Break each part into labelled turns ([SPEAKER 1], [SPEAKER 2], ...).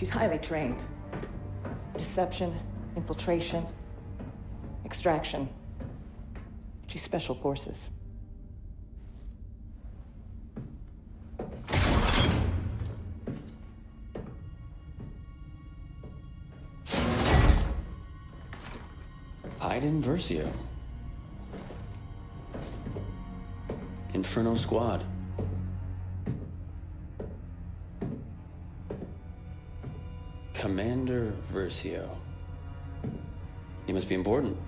[SPEAKER 1] She's highly trained. Deception, infiltration, extraction. She's special forces.
[SPEAKER 2] Iden Versio. Inferno Squad. Commander Versio. You must be important.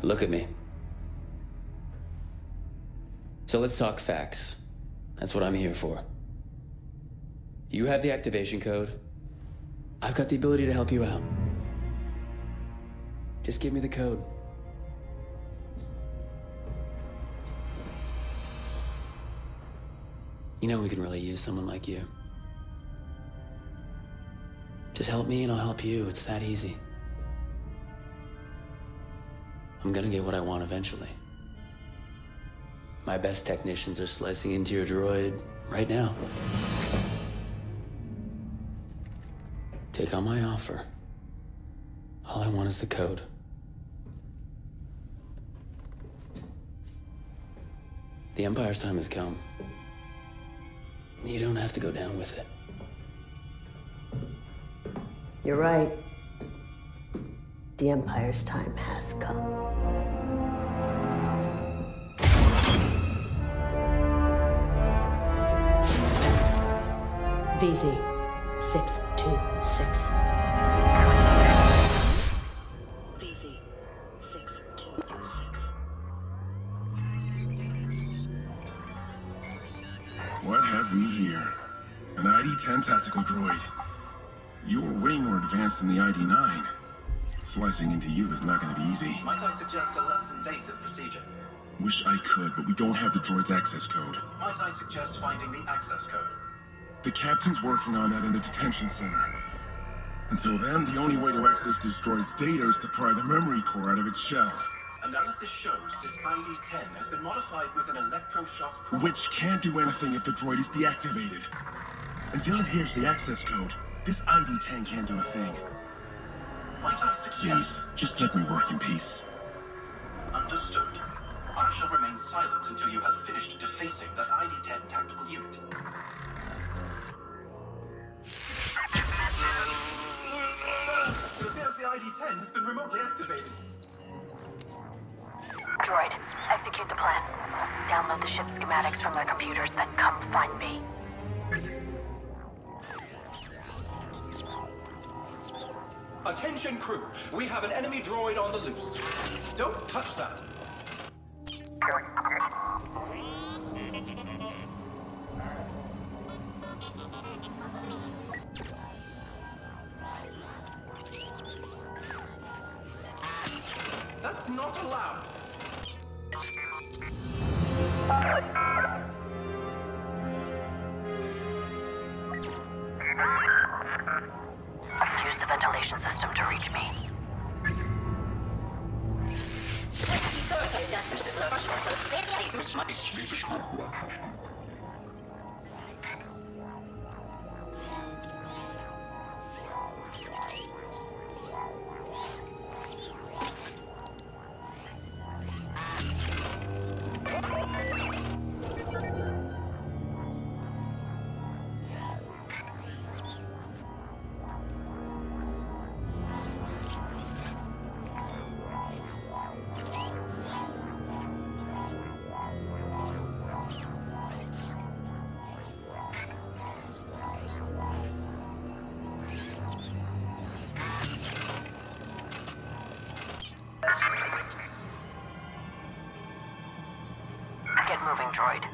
[SPEAKER 2] Look at me. So let's talk facts. That's what I'm here for. You have the activation code. I've got the ability to help you out. Just give me the code. You know we can really use someone like you. Just help me and I'll help you. It's that easy. I'm gonna get what I want eventually. My best technicians are slicing into your droid right now. Take on my offer. All I want is the code. The Empire's time has come. You don't have to go down with it.
[SPEAKER 3] You're right. The Empire's time has come. VZ 626.
[SPEAKER 4] Tactical droid. You're way more advanced than the ID-9. Slicing into you is not going to be easy.
[SPEAKER 5] Might I suggest a less invasive procedure?
[SPEAKER 4] Wish I could, but we don't have the droid's access code.
[SPEAKER 5] Might I suggest finding the access code?
[SPEAKER 4] The captain's working on that in the detention center. Until then, the only way to access this droid's data is to pry the memory core out of its shell.
[SPEAKER 5] Analysis shows this ID-10 has been modified with an electroshock.
[SPEAKER 4] Which can't do anything if the droid is deactivated. Until it hears the access code, this ID-10 can't do a thing.
[SPEAKER 5] Might I suggest...
[SPEAKER 4] Please, just let me work in peace.
[SPEAKER 5] Understood. I shall remain silent until you have finished defacing that ID-10 tactical unit. It appears the ID-10 has been remotely activated.
[SPEAKER 6] Droid, execute the plan. Download the ship schematics from their computers, then come find me.
[SPEAKER 5] Attention crew, we have an enemy droid on the loose. Don't touch that.
[SPEAKER 6] Get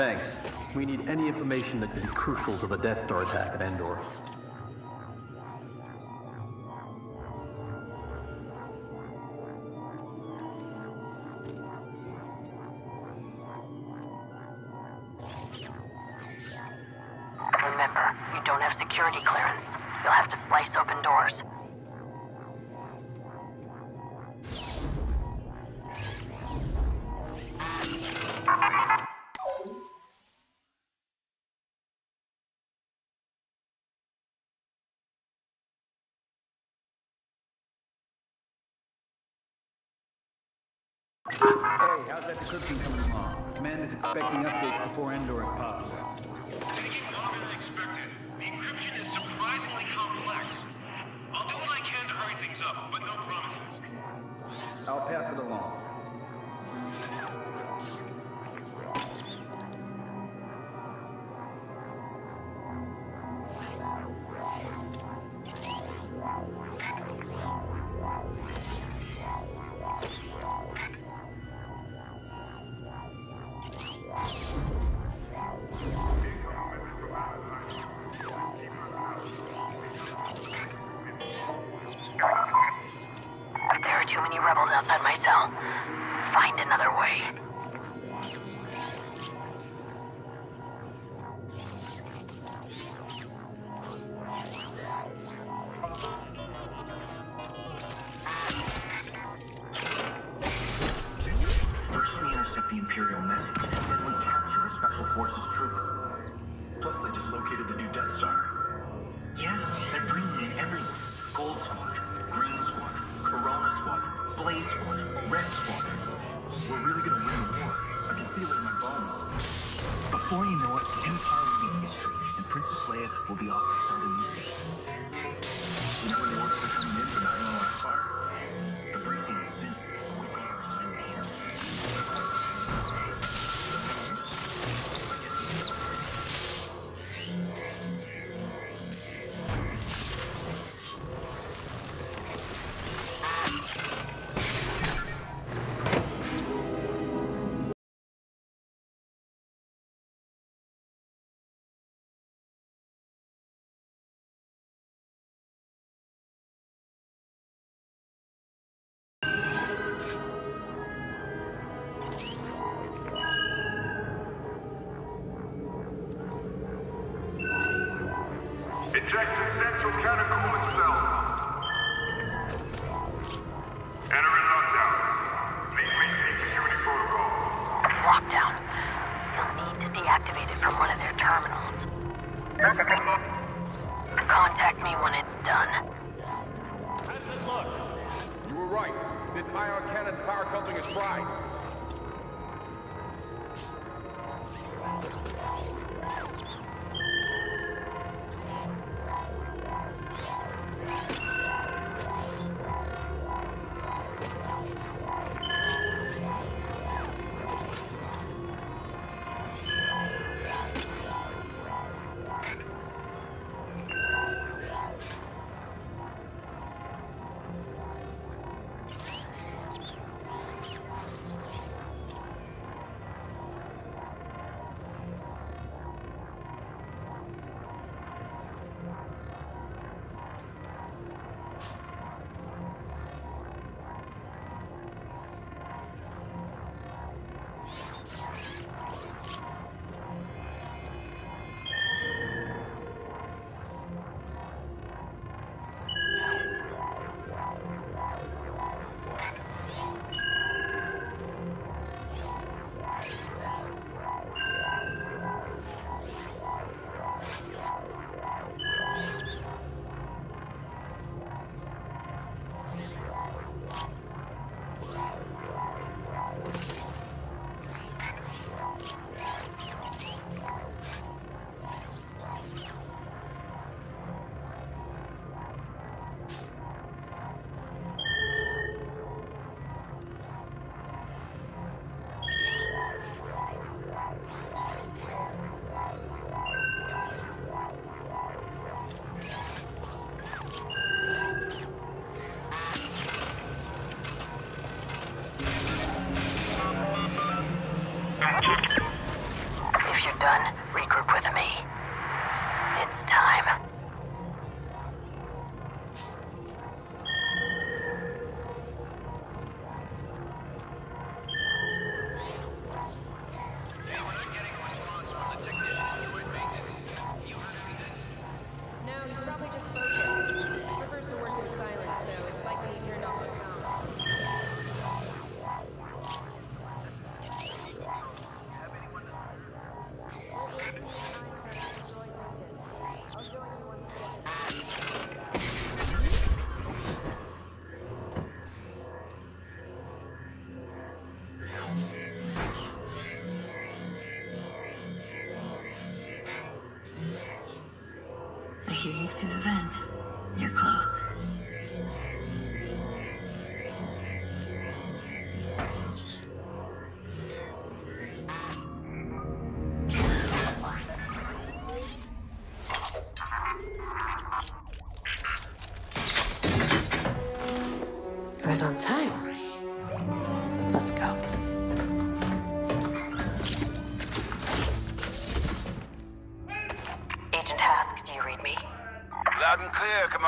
[SPEAKER 7] Thanks. We need any information that could be crucial to the Death Star attack at Endor.
[SPEAKER 8] expecting updates before Endor
[SPEAKER 5] and Pop. rebels outside my cell. Find another way.
[SPEAKER 6] Objective central
[SPEAKER 9] counterclockwise.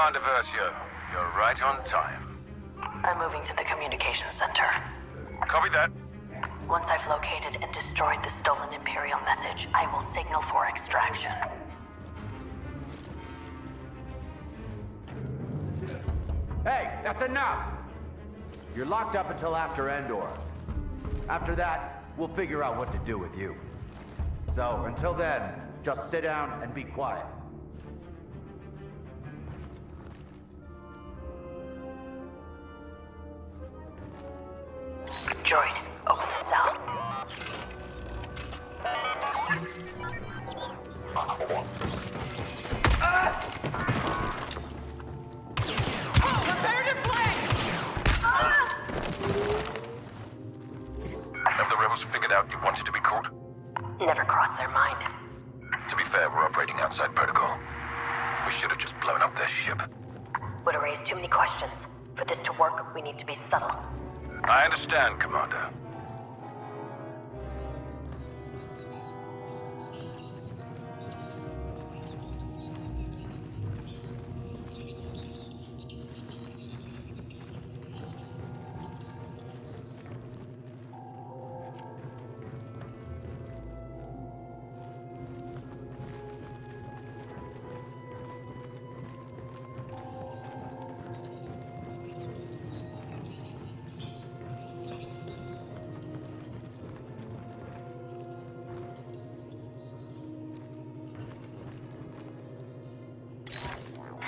[SPEAKER 9] Commander Versio. You're right on time.
[SPEAKER 6] I'm moving to the communications center.
[SPEAKER 9] Copy that.
[SPEAKER 6] Once I've located and destroyed the stolen Imperial message, I will signal for extraction.
[SPEAKER 10] Hey, that's enough! You're locked up until after Endor. After that, we'll figure out what to do with you. So, until then, just sit down and be quiet.
[SPEAKER 6] Droid, open the cell. Prepare to play!
[SPEAKER 9] Have the rebels figured out you wanted to be caught?
[SPEAKER 6] Never crossed their mind.
[SPEAKER 9] To be fair, we're operating outside protocol. We should have just blown up their ship.
[SPEAKER 6] Would have raised too many questions. For this to work, we need to be subtle.
[SPEAKER 9] I understand, Commander.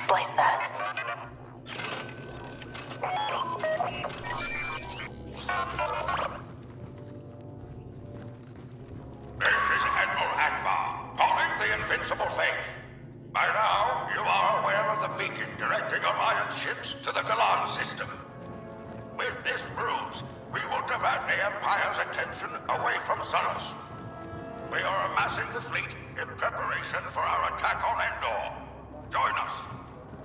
[SPEAKER 6] Slice that.
[SPEAKER 11] This is Admiral Ackbar, calling the Invincible Faith. By now, you are aware of the beacon directing Alliance ships to the Galan system. With this ruse, we will divert the Empire's attention away from Sullust. We are amassing the fleet in preparation for our attack on Endor. Join us.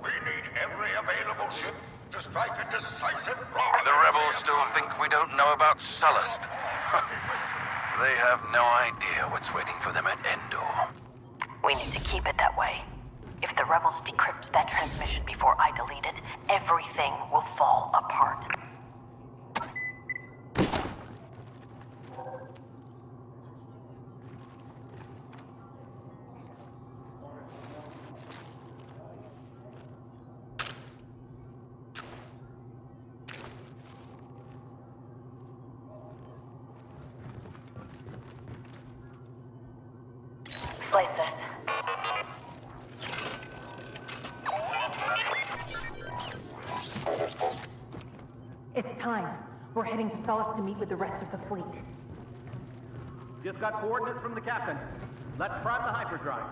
[SPEAKER 11] We need every available ship to strike a decisive blow.
[SPEAKER 9] The rebels still think we don't know about Sullust. they have no idea what's waiting for them at Endor.
[SPEAKER 6] We need to keep it that way. If the rebels decrypt that transmission before I delete it, everything will fall apart.
[SPEAKER 12] We're heading to Sullust to meet with the rest of the fleet.
[SPEAKER 7] Just got coordinates from the captain. Let's prime the hyperdrive.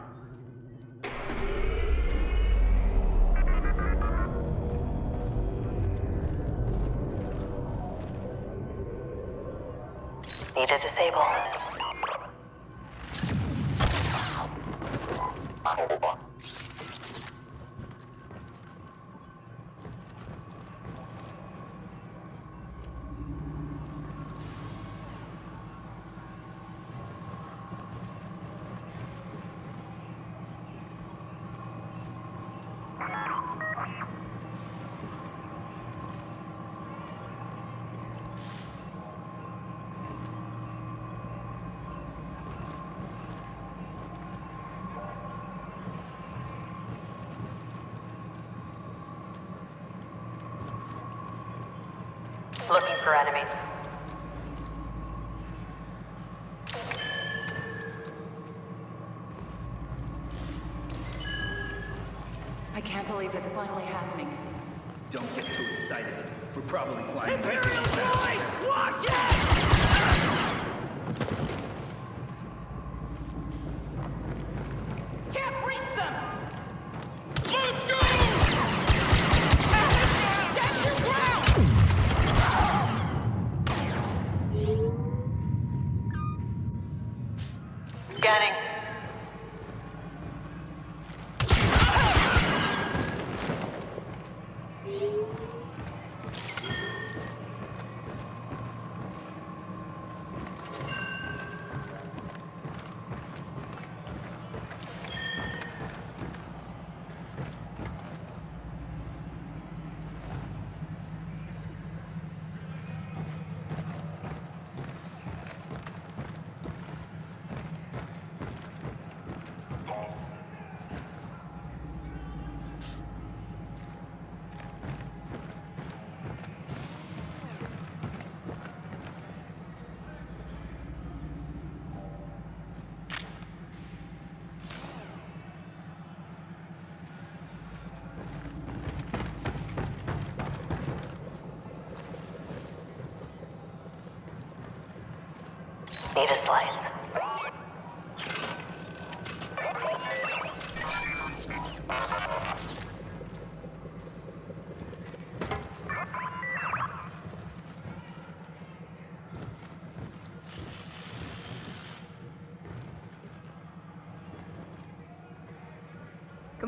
[SPEAKER 6] Need to disable.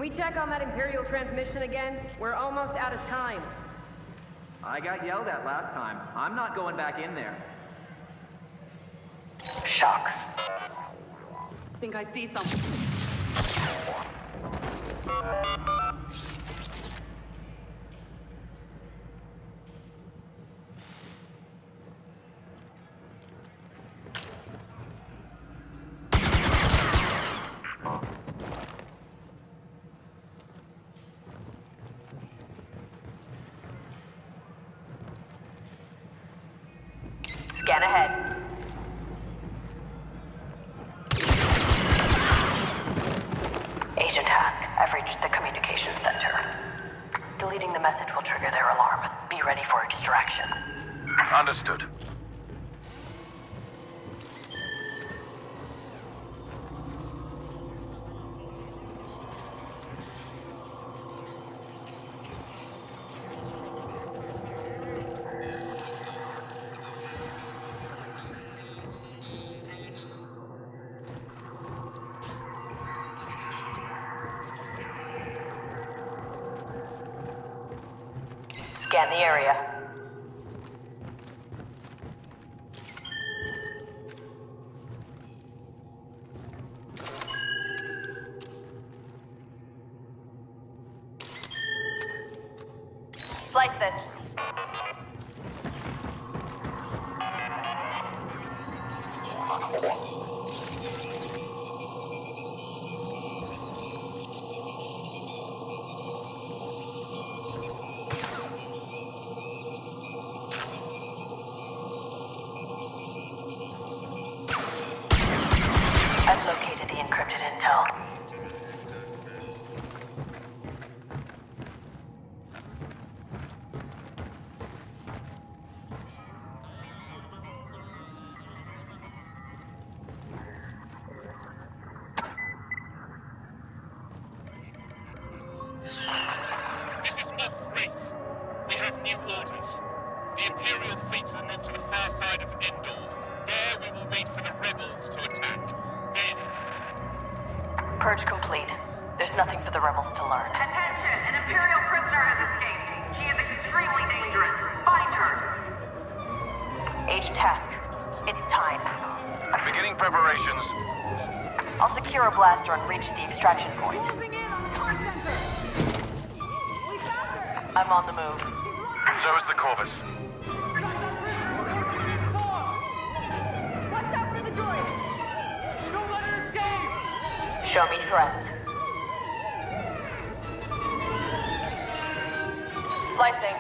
[SPEAKER 13] Can we check on that Imperial transmission again? We're almost out of time.
[SPEAKER 8] I got yelled at last time. I'm not going back in there.
[SPEAKER 14] Shock.
[SPEAKER 6] Think I see something.
[SPEAKER 14] Scan the area. Complete. There's nothing for the rebels to learn.
[SPEAKER 15] Attention! An Imperial prisoner has escaped. She is extremely dangerous. Find her!
[SPEAKER 14] Agent Hask. It's time.
[SPEAKER 9] Beginning preparations.
[SPEAKER 14] I'll secure a blaster and reach the extraction point. I'm on the move.
[SPEAKER 9] So is the Corvus.
[SPEAKER 14] Show me threats. Slicing.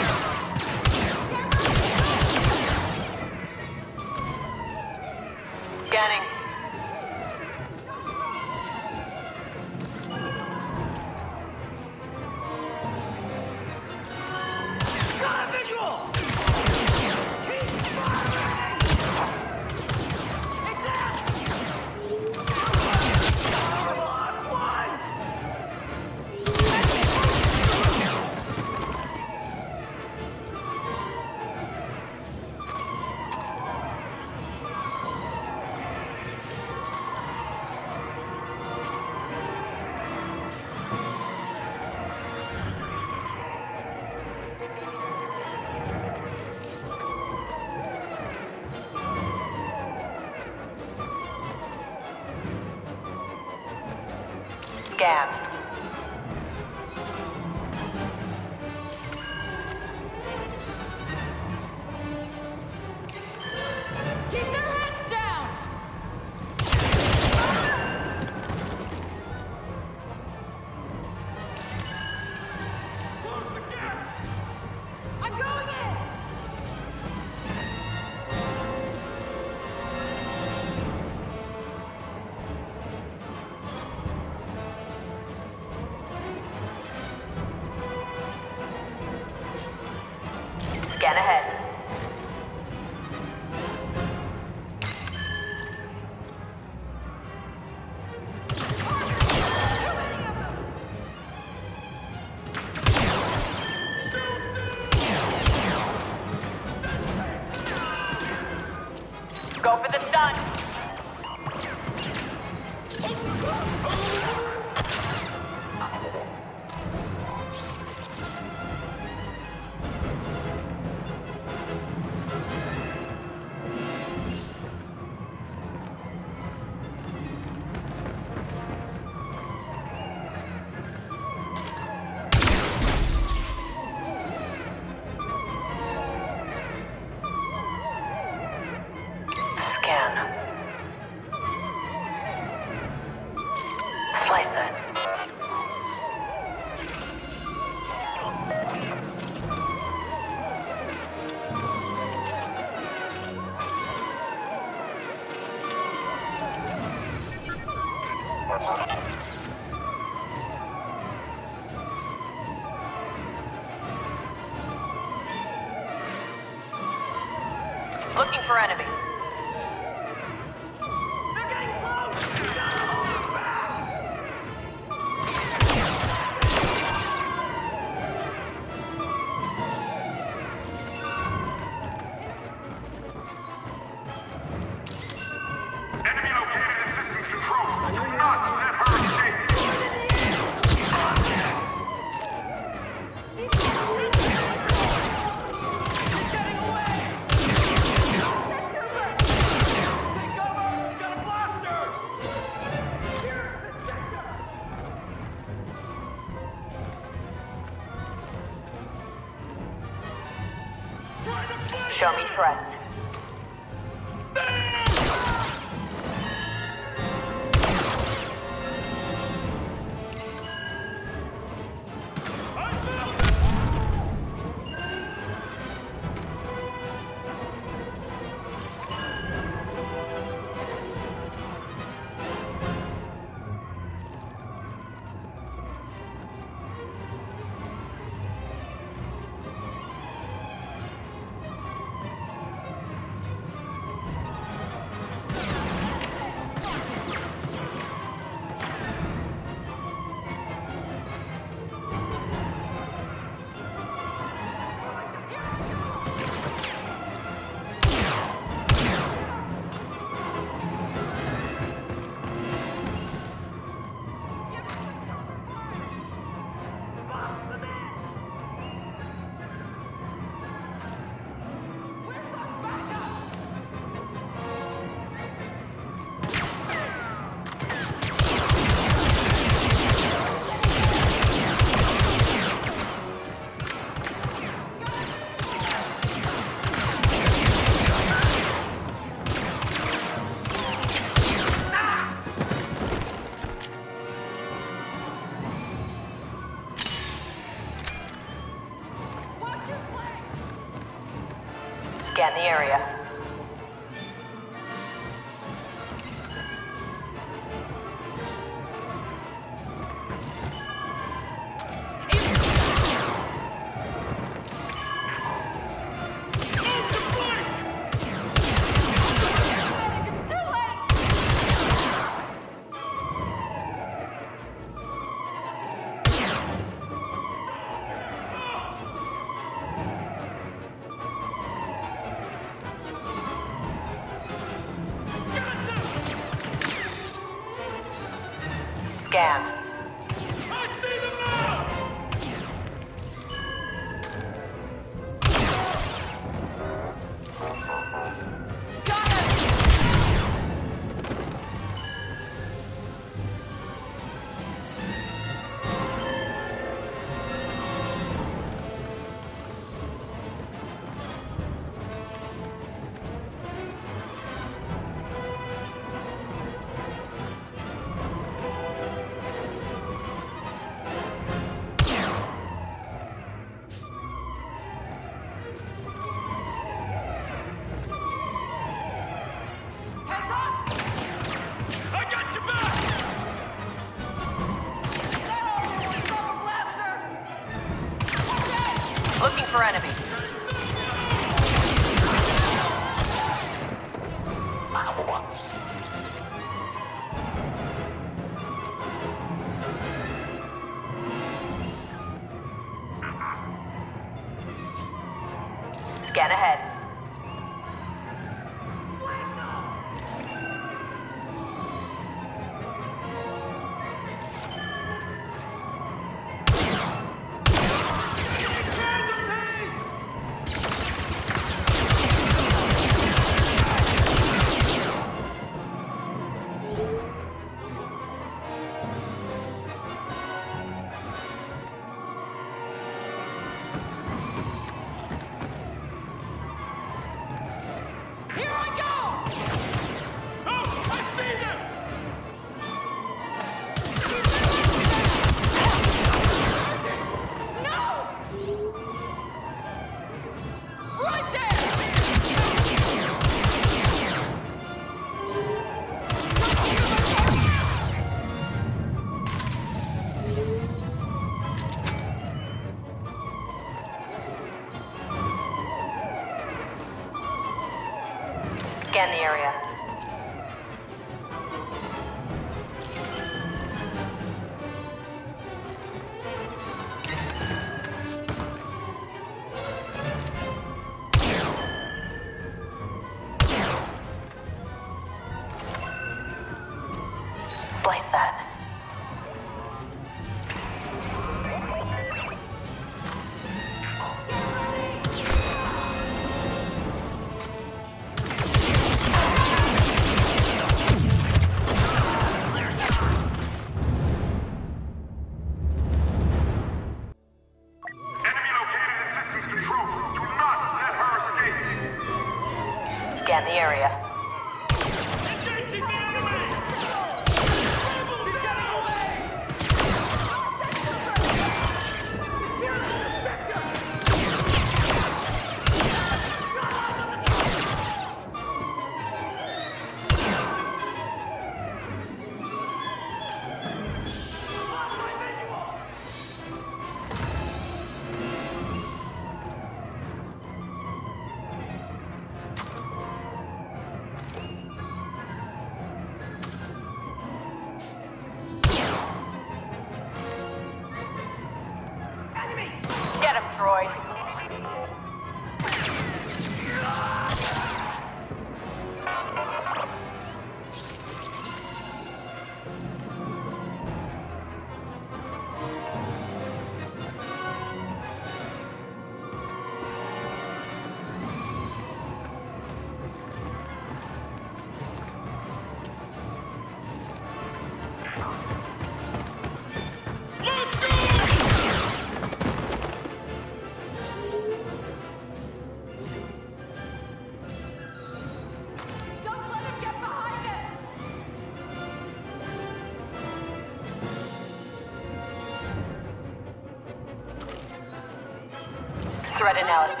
[SPEAKER 16] Threat analysis.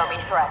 [SPEAKER 9] Show me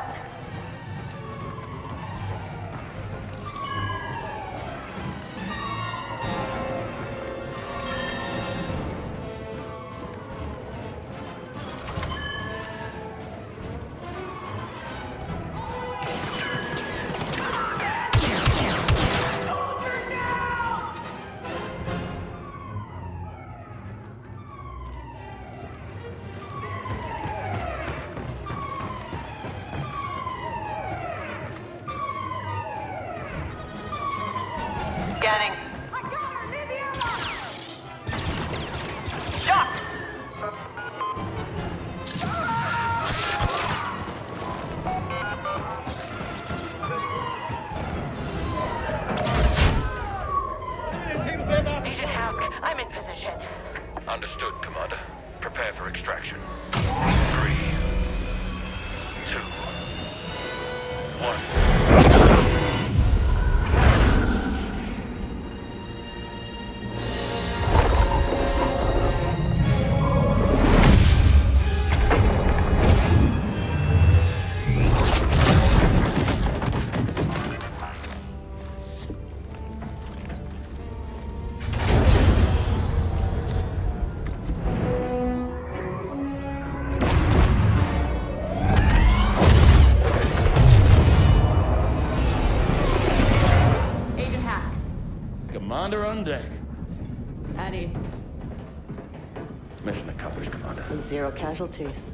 [SPEAKER 1] casualties.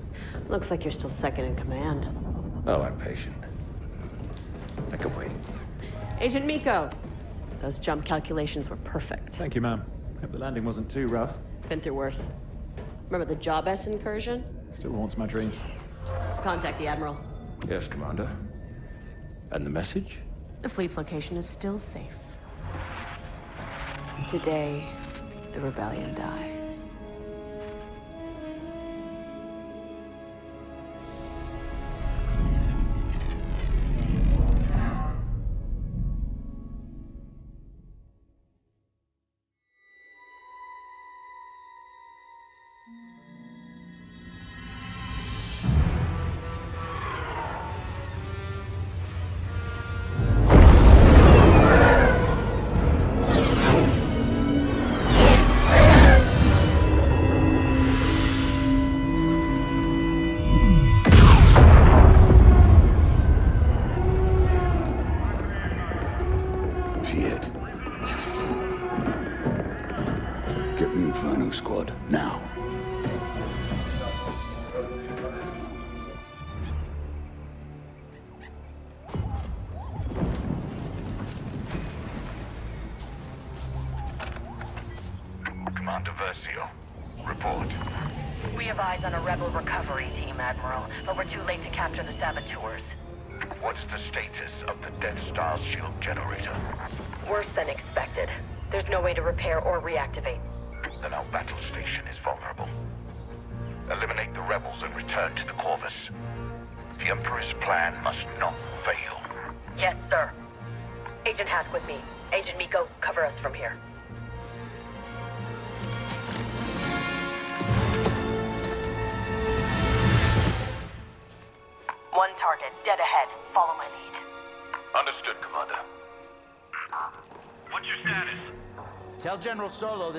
[SPEAKER 1] Looks like you're still second in command.
[SPEAKER 17] Oh, I'm patient. I can wait.
[SPEAKER 1] Agent Meeko. Those jump calculations were perfect.
[SPEAKER 18] Thank you, ma'am. Hope the landing wasn't too rough.
[SPEAKER 1] Been through worse. Remember the Job S incursion?
[SPEAKER 18] Still haunts my dreams.
[SPEAKER 1] Contact the Admiral.
[SPEAKER 17] Yes, Commander. And the message?
[SPEAKER 1] The fleet's location is still safe. Today, the rebellion dies.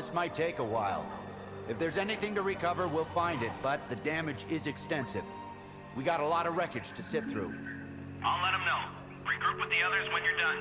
[SPEAKER 10] This might take a while. If there's anything to recover, we'll find it, but the damage is extensive. We got a lot of wreckage to sift through.
[SPEAKER 19] I'll let him know. Regroup with the others when you're done.